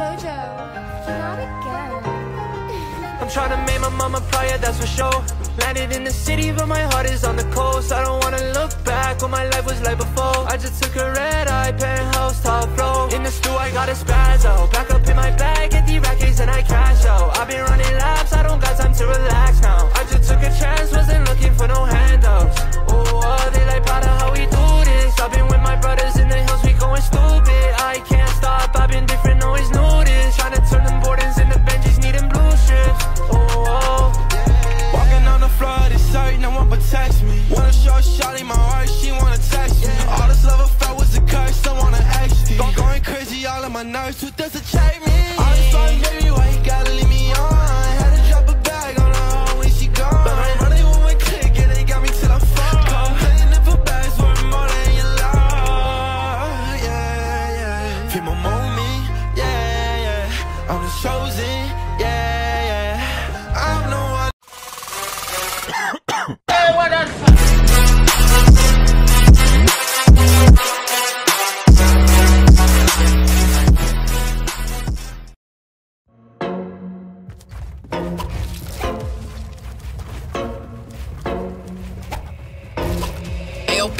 Dojo, not again. I'm trying to make my mama proud, that's for sure. Landed in the city, but my heart is on the coast. I don't wanna look back, what my life was like before. I just took a red eye, penthouse, top floor. In the stew, I got a spazzo. Back up in my bag, get the rackets, and I cash out. I've been running laps, I don't got time to relax now. I just took a chance, wasn't looking for no handouts. Ooh, they like proud of how we do this. I've been with my brothers in the hills, we going stupid.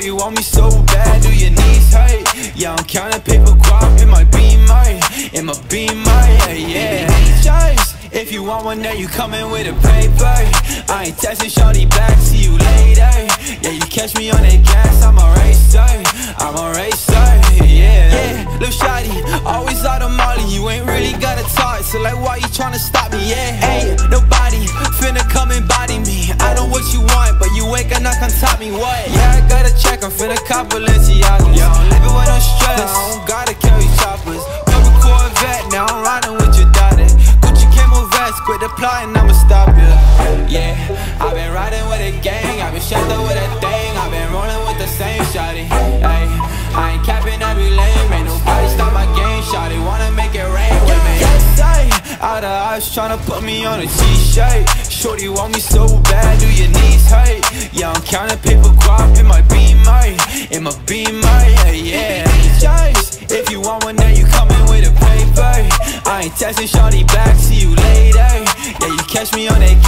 You want me so bad, do your knees hurt? Yeah, I'm counting paper guap in my beamer, in my beamer, yeah, yeah. If you want one then you coming with a paper. I ain't texting shorty back, see you later. Yeah, you catch me on that gas, I'm a racer, I'm a racer, yeah. Yeah, little shotty, always out of Molly, you ain't really gotta talk, so like, why you tryna stop me, yeah? Tryna put me on a t-shirt. Shorty want me so bad, do your knees hurt? Yeah, I'm counting paper guap in my beamer, in my beamer, yeah, yeah. Choice. If you want one, then you coming with a paper. I ain't texting shorty back, see you later. Yeah, you catch me on that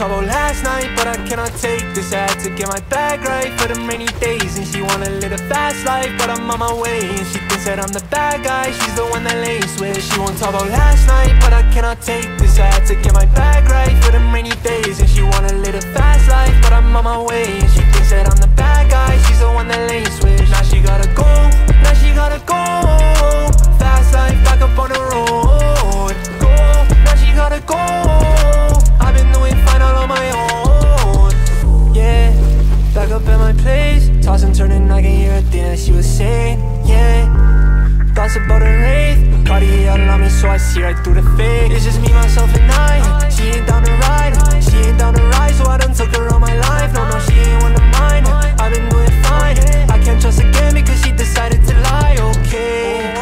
All last night, but I cannot take this. I had to get my bag right for the rainy days. And she wanna live a fast life, but I'm on my way. And she thinks that I'm the bad guy, she's the one that lays with. She wants all last night, but I cannot take this. I had to get my bag right for the rainy days. And she wanna live a fast life, but I'm on my way. Right through the fake. It's just me, myself, and I. She ain't down to ride. She ain't down to ride, so I done took her all my life. No, no, she ain't one of mine. I've been doing fine. I can't trust again because she decided to lie. Okay.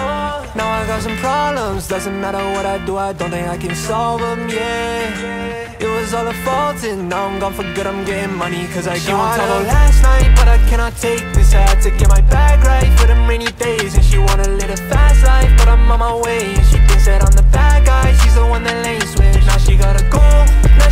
Now I got some problems, doesn't matter what I do, I don't think I can solve them, yeah was all a fault and now I'm gone for good, I'm getting money cause I she got all last night, but I cannot take this. I had to get my bag right for the rainy days. And she wanna live a fast life, but I'm on my way. And she thinks that I'm the bad guy, she's the one that lays with. Now she gotta go, now